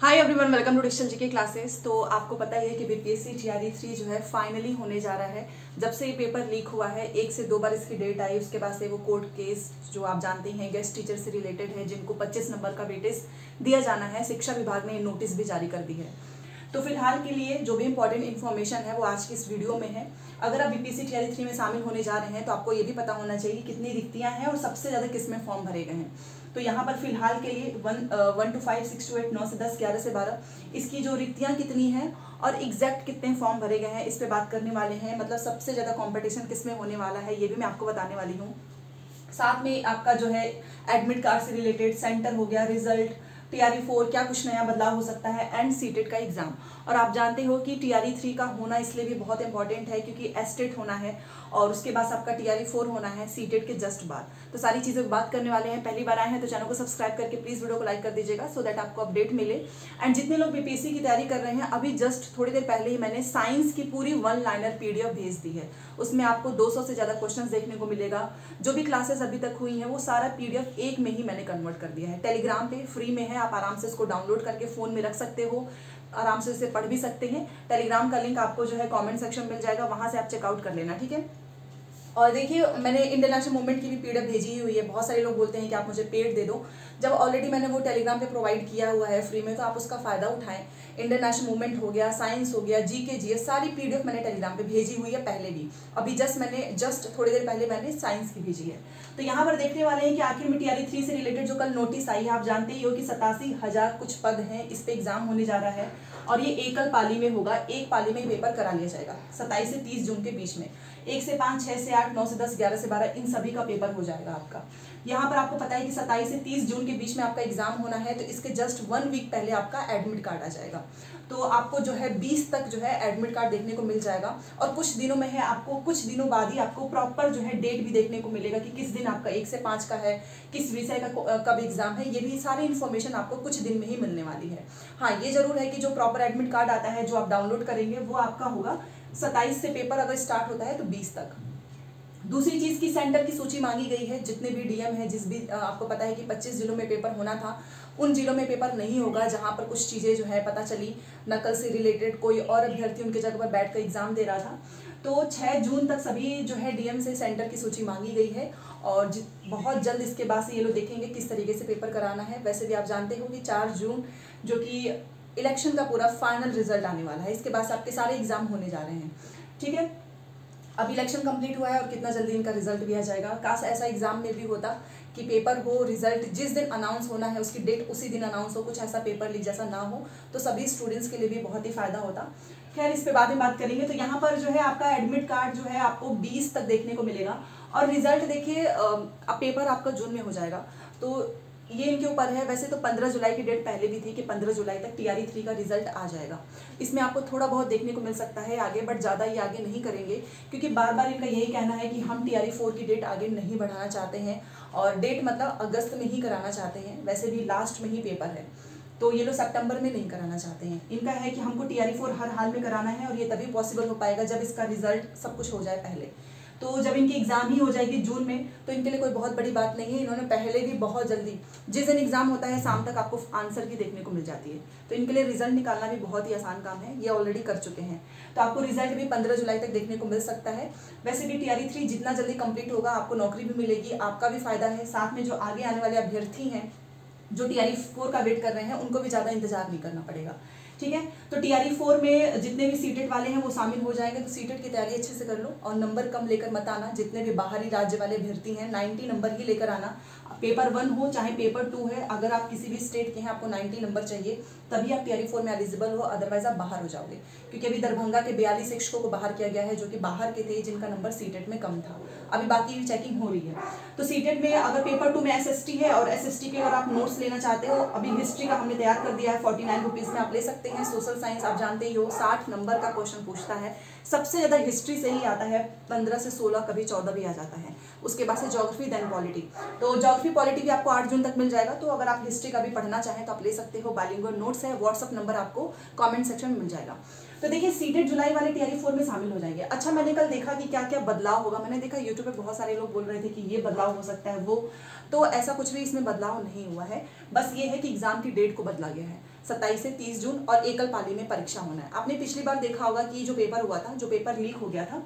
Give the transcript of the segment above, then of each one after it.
Hi everyone welcome to diction जी के classes तो आपको पता ही है कि बीपीएससी जीआरई थ्री जो है फाइनली होने जा रहा है। जब से ये पेपर लीक हुआ है, एक से दो बार इसकी डेट आई, उसके बाद से वो कोर्ट केस जो आप जानते हैं गेस्ट टीचर से रिलेटेड है, जिनको 25 नंबर का वेटेज दिया जाना है, शिक्षा विभाग ने नोटिस भी जारी कर दी है। तो फ़िलहाल के लिए जो भी इंपॉर्टेंट इन्फॉर्मेशन है वो आज की इस वीडियो में है। अगर आप बीपीसी टीआरई थ्री में शामिल होने जा रहे हैं तो आपको ये भी पता होना चाहिए कितनी रिक्तियाँ हैं और सबसे ज़्यादा किसमें फॉर्म भरे गए हैं। तो यहाँ पर फ़िलहाल के लिए one one two five six two eight नौ से दस, ग्यारह से बारह, इसकी जो रिक्तियाँ कितनी हैं और एग्जैक्ट कितने फॉर्म भरे गए हैं, इस पर बात करने वाले हैं। मतलब सबसे ज़्यादा कॉम्पिटिशन किसमें होने वाला है, ये भी मैं आपको बताने वाली हूँ। साथ में आपका जो है एडमिट कार्ड से रिलेटेड सेंटर हो गया रिज़ल्ट टीआरई फोर क्या कुछ नया बदलाव हो सकता है? एंड सीटेट का एग्ज़ाम और आप जानते हो कि टीआरई थ्री का होना इसलिए भी बहुत इंपॉर्टेंट है क्योंकि एस्टेट होना है। और उसके बाद आपका टीआरई फोर होना है सीटेट के जस्ट बाद। तो सारी चीज़ें बात करने वाले हैं। पहली बार आए हैं तो चैनल को सब्सक्राइब करके प्लीज़ वीडियो को लाइक कर दीजिएगा सो दैट आपको अपडेट मिले। एंड जितने लोग बीपीएससी की तैयारी कर रहे हैं, अभी जस्ट थोड़ी देर पहले ही मैंने साइंस की पूरी वन लाइनर पीडीएफ भेज दी है। उसमें आपको 200 से ज़्यादा क्वेश्चन देखने को मिलेगा। जो भी क्लासेस अभी तक हुई हैं, वो सारा पीडीएफ एक में ही मैंने कन्वर्ट कर दिया है। टेलीग्राम पे फ्री में है, आप आराम से इसको डाउनलोड करके फ़ोन में रख सकते हो। आराम से इसे पढ़ भी सकते हैं। टेलीग्राम का लिंक आपको जो है कमेंट सेक्शन मिल जाएगा, वहाँ से आप चेकआउट कर लेना, ठीक है? और देखिए, मैंने इंटरनेशनल मूवमेंट की भी पीडीएफ भेजी हुई है। बहुत सारे लोग बोलते हैं कि आप मुझे पेड दे दो। जब ऑलरेडी मैंने वो टेलीग्राम पे प्रोवाइड किया हुआ है फ्री में तो आप उसका फ़ायदा उठाएँ। इंटरनेशनल मूवमेंट हो गया साइंस हो गया जी के जी सारी पीडीएफ मैंने टेलीग्राम पे भेजी हुई है पहले भी। अभी जस्ट मैंने जस्ट थोड़ी देर पहले मैंने साइंस की भेजी है। तो यहाँ पर देखने वाले हैं कि आखिर में टीआरई थ्री से रिलेटेड जो कल नोटिस आई है, आप जानते ही हो कि सतासी हज़ार कुछ पद हैं, इस पर एग्ज़ाम होने जा रहा है। और ये एकल पाली में होगा, एक पाली में पेपर करा लिया जाएगा सत्ताईस से तीस जून के बीच में। एक से पाँच छः से आठ नौ से दस, ग्यारह से बारह, इन सभी का पेपर हो जाएगा आपका। यहाँ पर आपको पता है कि सत्ताईस से तीस जून के बीच में आपका एग्ज़ाम होना है तो इसके जस्ट वन वीक पहले आपका एडमिट कार्ड आ जाएगा। तो आपको जो है बीस तक जो है एडमिट कार्ड देखने को मिल जाएगा, और कुछ दिनों में है आपको, कुछ दिनों बाद ही आपको प्रॉपर जो है डेट भी देखने को मिलेगा कि किस दिन आपका एक से पाँच का है, किस विषय का कब एग्ज़ाम है, ये भी सारी इन्फॉर्मेशन आपको कुछ दिन में ही मिलने वाली है। हाँ ये ज़रूर है कि जो प्रॉपर एडमिट कार्ड आता है, जो आप डाउनलोड करेंगे, वो आपका होगा सत्ताईस से पेपर अगर स्टार्ट होता है तो बीस तक। दूसरी चीज़ की सेंटर की सूची मांगी गई है, जितने भी डीएम है, जिस भी आपको पता है कि 25 जिलों में पेपर होना था, उन जिलों में पेपर नहीं होगा जहाँ पर कुछ चीज़ें जो है पता चली। नकल से रिलेटेड कोई और अभ्यर्थी उनके जगह पर बैठ कर एग्ज़ाम दे रहा था। तो 6 जून तक सभी जो है डीएम से सेंटर की सूची मांगी गई है और बहुत जल्द इसके बाद से ये लोग देखेंगे किस तरीके से पेपर कराना है। वैसे भी आप जानते हो कि चार जून, जो कि इलेक्शन का पूरा फाइनल रिज़ल्ट आने वाला है। इसके बाद आपके सारे एग्ज़ाम होने जा रहे हैं। ठीक है? अब इलेक्शन कंप्लीट हुआ है और कितना जल्दी इनका रिज़ल्ट भी आ जाएगा। काश ऐसा एग्ज़ाम में भी होता कि पेपर हो रिज़ल्ट जिस दिन अनाउंस होना है, उसकी डेट उसी दिन अनाउंस हो, कुछ ऐसा पेपर लीक जैसा ना हो तो सभी स्टूडेंट्स के लिए भी बहुत ही फ़ायदा होता। खैर, इस पे बाद में बात करेंगे। तो यहाँ पर जो है आपका एडमिट कार्ड जो है आपको बीस तक देखने को मिलेगा। और रिज़ल्ट देखिए पेपर आपका जून में हो जाएगा। तो ये इनके ऊपर है। वैसे तो 15 जुलाई की डेट पहले भी थी कि 15 जुलाई तक टीआरई थ्री का रिज़ल्ट आ जाएगा। इसमें आपको थोड़ा बहुत देखने को मिल सकता है आगे बट ज़्यादा ये आगे नहीं करेंगे, क्योंकि बार बार इनका यही कहना है कि हम टीआरई फोर की डेट आगे नहीं बढ़ाना चाहते हैं और डेट मतलब अगस्त में ही कराना चाहते हैं। वैसे भी लास्ट में ही पेपर है। तो ये लोग सितंबर में नहीं कराना चाहते हैं। इनका है कि हमको टीआरई फोर हर हाल में कराना है और ये तभी पॉसिबल हो पाएगा जब इसका रिज़ल्ट सब कुछ हो जाए पहले। तो जब इनकी एग्ज़ाम ही हो जाएगी जून में तो इनके लिए कोई बहुत बड़ी बात नहीं है। इन्होंने पहले भी बहुत जल्दी, जिस दिन एग्ज़ाम होता है, शाम तक आपको आंसर की देखने को मिल जाती है। तो इनके लिए रिज़ल्ट निकालना भी बहुत ही आसान काम है। ये ऑलरेडी कर चुके हैं। तो आपको रिज़ल्ट भी पंद्रह जुलाई तक देखने को मिल सकता है। वैसे भी टी थ्री जितना जल्दी कंप्लीट होगा, आपको नौकरी भी मिलेगी। आपका भी फ़ायदा है। साथ में जो आगे आने वाले अभ्यर्थी हैं, जो टी फोर का वेट कर रहे हैं, उनको भी ज़्यादा इंतज़ार नहीं करना पड़ेगा। ठीक है? तो टीआरई आर फोर में जितने भी सीटेड वाले हैं, वो शामिल हो जाएँगे। तो सीटेड की तैयारी अच्छे से कर लो और नंबर कम लेकर मत आना। जितने भी बाहरी राज्य वाले भर्ती हैं नाइन्टी नंबर ही लेकर आना। पेपर वन हो, चाहे पेपर टू है, अगर आप किसी भी स्टेट के हैं, आपको नाइन्टी नंबर चाहिए, तभी आप टी फोर में एलिजिबल हो अदरवाइज़ आप बाहर हो जाओगे। क्योंकि अभी दरभंगा के बयालीस शिक्षकों को बाहर किया गया है, जो कि बाहर के थे, जिनका नंबर सीटेट में कम था। अभी बाकी चेकिंग हो रही है। तो सीटेट में अगर पेपर टू में एसएसटी है, और एसएसटी के अगर आप नोट्स लेना चाहते हो, अभी हिस्ट्री का हमने तैयार कर दिया है फोर्टी में आप ले सकते हैं। सोशल साइंस आप जानते ही हो, साठ नंबर का क्वेश्चन पूछता है। सबसे ज़्यादा हिस्ट्री से ही आता है, पंद्रह से सोलह, कभी चौदह भी आ जाता है। उसके बाद से जोग्राफी देन पॉलिटी तो जोग्राफी पॉलिटी भी आपको आठ जून तक मिल जाएगा तो अगर आप हिस्ट्री का भी पढ़ना चाहें तो आप ले सकते हो बाइलिंगुअल नोट्स है व्हाट्सअप नंबर आपको कमेंट सेक्शन में मिल जाएगा। तो देखिए सीटेड जुलाई वाले टीआरई फोर में शामिल हो जाएँगे। अच्छा मैंने कल देखा कि क्या क्या बदलाव होगा। मैंने देखा यूट्यूब पे बहुत सारे लोग बोल रहे थे कि ये बदलाव हो सकता है, वो। तो ऐसा कुछ भी इसमें बदलाव नहीं हुआ है। बस ये है कि एग्ज़ाम की डेट को बदला गया है, सत्ताईस से तीस जून, और एकल पाली में परीक्षा होना है। आपने पिछली बार देखा होगा कि जो पेपर हुआ था, जो पेपर लीक हो गया था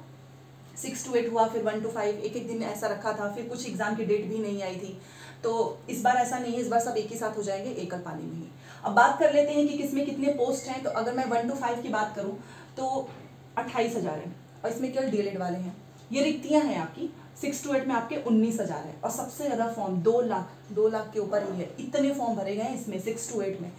सिक्स टू एट हुआ, फिर वन टू फाइव, एक एक दिन ऐसा रखा था, फिर कुछ एग्ज़ाम की डेट भी नहीं आई थी। तो इस बार ऐसा नहीं है, इस बार सब एक ही साथ हो जाएँगे, एकल पाली में ही। अब बात कर लेते हैं कि किसमें कितने पोस्ट हैं तो अगर मैं वन टू फाइव की बात करूँ तो अट्ठाईस हज़ार है, और इसमें केवल डी वाले हैं। ये रिक्तियाँ हैं आपकी, सिक्स टू एट में आपके उन्नीस हज़ार है, और सबसे ज़्यादा फॉर्म दो लाख दो लाख के ऊपर ही है। इतने फॉर्म भरे गए हैं इसमें, सिक्स टू एट में।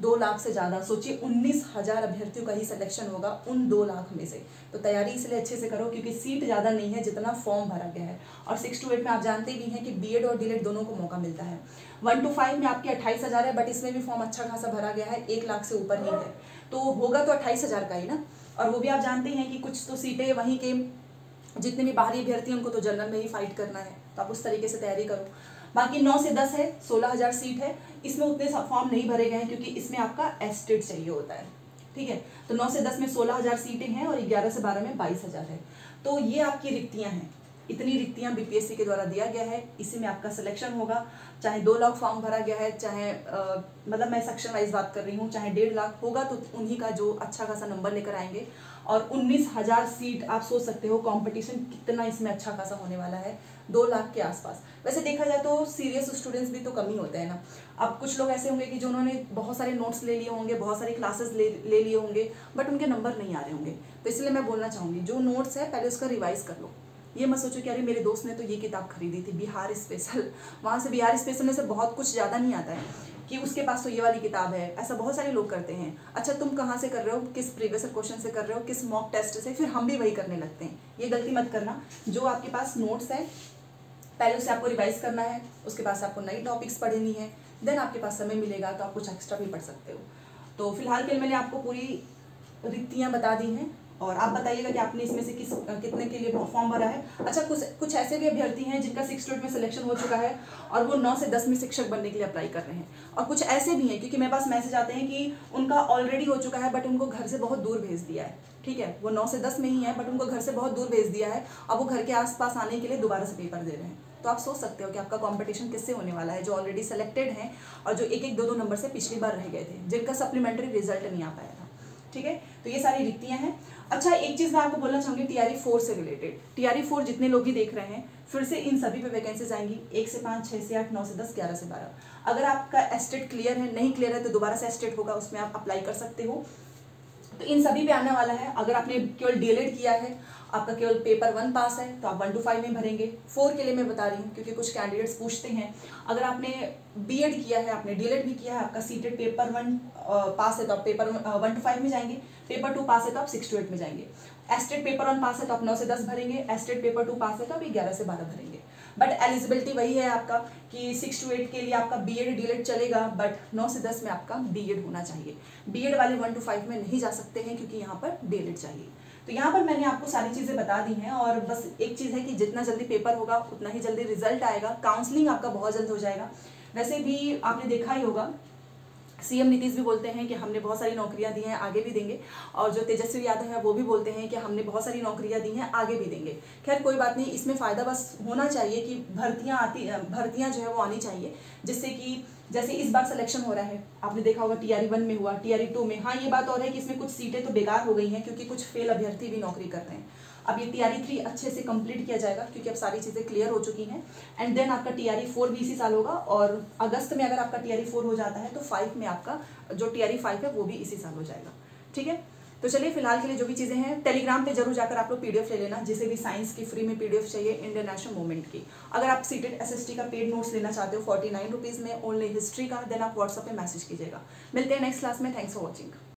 दो लाख से ज़्यादा। सोचिए, उन्नीस हज़ार अभ्यर्थियों का ही सिलेक्शन होगा उन दो लाख में से। तो तैयारी इसलिए अच्छे से करो क्योंकि सीट ज़्यादा नहीं है, जितना फॉर्म भरा गया है। और सिक्स टू एट में आप जानते भी हैं कि बी और डी दोनों को मौका मिलता है। वन टू फाइव में आपके अट्ठाईस हज़ार है बट इसमें भी फॉर्म अच्छा खासा भरा गया है, एक लाख से ऊपर ही है। तो होगा तो अट्ठाईस हज़ार का ही ना? और वो भी आप जानते हैं कि कुछ तो सीटें वहीं के जितने भी बाहरी अभ्यर्थी हैं, उनको तो जनरल में ही फाइट करना है। तो आप उस तरीके से तैयारी करो। बाकी नौ से दस है, सोलह हज़ार सीट है। इसमें उतने फॉर्म नहीं भरे गए हैं क्योंकि इसमें आपका एस्टेट चाहिए होता है। ठीक है? तो नौ से दस में सोलह हज़ार सीटें हैं और ग्यारह से बारह में बाईस हज़ार है। तो ये आपकी रिक्तियाँ हैं। इतनी रिक्तियाँ बीपीएससी के द्वारा दिया गया है। इसी में आपका सिलेक्शन होगा। चाहे दो लाख फॉर्म भरा गया है, चाहे मतलब मैं सेक्शन वाइज बात कर रही हूँ, चाहे डेढ़ लाख होगा तो उन्हीं का जो अच्छा खासा नंबर लेकर आएँगे और उन्नीस हज़ार सीट आप सोच सकते हो कंपटीशन कितना इसमें अच्छा खासा होने वाला है, दो लाख के आसपास। वैसे देखा जाए तो सीरियस स्टूडेंट्स भी तो कम ही होते हैं ना। अब कुछ लोग ऐसे होंगे कि जो उन्होंने बहुत सारे नोट्स ले लिए होंगे, बहुत सारी क्लासेस ले ले लिए होंगे बट उनके नंबर नहीं आ रहे होंगे। तो इसलिए मैं बोलना चाहूँगी, जो नोट्स है, पहले उसका रिवाइज कर लो। ये मत सोचो कि अरे मेरे दोस्त ने तो ये किताब खरीदी थी, बिहार स्पेशल वहाँ से बिहार स्पेशल में से बहुत कुछ ज़्यादा नहीं आता है कि उसके पास तो ये वाली किताब है। ऐसा बहुत सारे लोग करते हैं। अच्छा तुम कहाँ से कर रहे हो? किस प्रीवियस क्वेश्चन से कर रहे हो? किस मॉक टेस्ट से? फिर हम भी वही करने लगते हैं। ये गलती मत करना। जो आपके पास नोट्स है, पहले उसे आपको रिवाइज करना है, उसके पास आपको नई टॉपिक्स पढ़नी है देन आपके पास समय मिलेगा तो आप कुछ एक्स्ट्रा भी पढ़ सकते हो। तो फ़िलहाल के लिए मैंने आपको पूरी रिक्तियाँ बता दी हैं। और आप बताइएगा कि आपने इसमें से किस कितने के लिए फॉर्म भरा है। अच्छा कुछ कुछ ऐसे भी अभ्यर्थी हैं जिनका सिक्स ट्वेल्थ में सिलेक्शन हो चुका है और वो नौ से दस में शिक्षक बनने के लिए अप्लाई कर रहे हैं। और कुछ ऐसे भी हैं, क्योंकि मेरे पास मैसेज आते हैं कि उनका ऑलरेडी हो चुका है बट उनको घर से बहुत दूर भेज दिया है। ठीक है? वो नौ से दस में ही है बट उनको घर से बहुत दूर भेज दिया है अब वो घर के आसपास आने के लिए दोबारा से पेपर दे रहे हैं। तो आप सोच सकते हो कि आपका कंपटीशन किससे होने वाला है, जो ऑलरेडी सेलेक्टेड हैं और जो एक एक दो दो नंबर से पिछली बार रह गए थे, जिनका सप्लीमेंट्री रिज़ल्ट नहीं आ पाया। ठीक है? तो ये सारी रिक्तियाँ हैं। अच्छा एक चीज़ मैं आपको बोलना चाहूँगी टीआरई फोर से रिलेटेड टीआरई फोर जितने लोग भी देख रहे हैं, फिर से इन सभी पे वैकेंसीज आएँगी। एक से पाँच, छह से आठ, नौ से दस, ग्यारह से बारह। अगर आपका एस्टेट क्लियर है, नहीं क्लियर है तो दोबारा से एस्टेट होगा, उसमें आप अप्लाई कर सकते हो। तो इन सभी पे आने वाला है। अगर आपने केवल डीएलएड किया है, आपका केवल पेपर वन पास है तो आप वन टू फाइव में भरेंगे। फोर के लिए मैं बता रही हूँ, क्योंकि कुछ कैंडिडेट्स पूछते हैं। अगर आपने बीएड किया है, आपने डीएलएड भी किया है, आपका सीटेड पेपर वन पास है तो आप पेपर वन टू फाइव में जाएँगे। पेपर टू पास है तो आप सिक्स टू एट में जाएँगे। एस्टेट पेपर वन पास है तो आप नौ से दस भरेंगे। एस्टेट पेपर टू पास है तो आप ग्यारह से बारह भरेंगे। बट एलिजिबिलिटी वही है आपका कि सिक्स टू एट के लिए आपका बी एड डी चलेगा बट नौ से दस में आपका बी एड होना चाहिए। बी एड वाले वन टू फाइव में नहीं जा सकते हैं क्योंकि यहाँ पर डी एड चाहिए। तो यहाँ पर मैंने आपको सारी चीज़ें बता दी हैं और बस एक चीज़ है कि जितना जल्दी पेपर होगा, उतना ही जल्दी रिज़ल्ट आएगा। काउंसलिंग आपका बहुत जल्द हो जाएगा। वैसे भी आपने देखा ही होगा सीएम नीतीश भी बोलते हैं कि हमने बहुत सारी नौकरियाँ दी हैं, आगे भी देंगे। और जो तेजस्वी यादव है, वो भी बोलते हैं कि हमने बहुत सारी नौकरियाँ दी हैं, आगे भी देंगे। खैर, कोई बात नहीं, इसमें फ़ायदा बस होना चाहिए कि भर्तियाँ आती भर्तियाँ जो है वो आनी चाहिए, जिससे कि जैसे इस बार सिलेक्शन हो रहा है, आपने देखा होगा टीआरई वन में हुआ टीआरई टू में। हाँ ये बात और है कि इसमें कुछ सीटें तो बेकार हो गई हैं, क्योंकि कुछ फेल अभ्यर्थी भी नौकरी कर रहे हैं। अब ये टी आर थ्री अच्छे से कंप्लीट किया जाएगा, क्योंकि अब सारी चीज़ें क्लियर हो चुकी हैं। एंड देन आपका टी आर फोर भी इसी साल होगा, और अगस्त में अगर आपका टी आर फोर हो जाता है तो फाइव में आपका जो टी आर फाइव है, वो भी इसी साल हो जाएगा। ठीक है? तो चलिए, फ़िलहाल के लिए जो भी चीज़ें हैं टेलीग्राम पे ज़रूर जाकर आप लोग पीडीएफ ले लेना, जिसे भी साइंस की फ्री में पीडीएफ चाहिए इंडियन नेशनल मूवमेंट की। अगर आप सीटेड एसएसटी का पेड नोट्स लेना चाहते हो फोर्टी नाइन रुपीज़ में ओनली हिस्ट्री का देन आप व्हाट्सअप पे मैसेज कीजिएगा। मिलते हैं नेक्स्ट क्लास में थैंक्स फॉर वॉचिंग